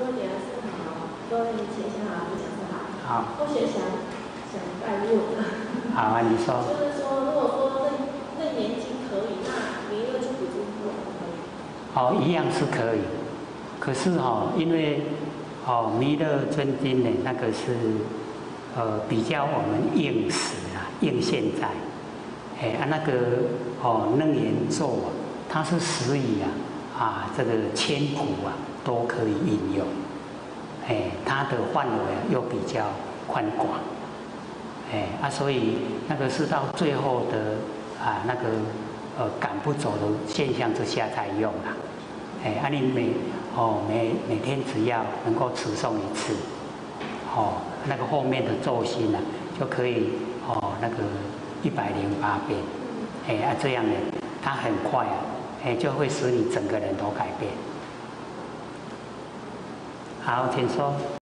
各位点是好，各位请先好，你讲是好。好，或许想想代入的，好啊，你说。就是说，如果说那那年经可以，那弥勒出古经不可以。哦，一样是可以，可是哈、因为哦弥勒尊经呢，那个是呃比较我们应时啊，应现在，哎啊那个哦楞严咒啊，它是时语啊啊这个千古啊都可以应用，哎它的范围又比较宽广，哎啊所以那个是到最后的啊那个呃赶不走的现象之下才用啦。哎，啊，你每哦每每天只要能够持诵一次，哦，那个后面的咒心呢、就可以哦那个一百零八遍，哎啊这样呢，它很快啊，哎就会使你整个人都改变。好，请说。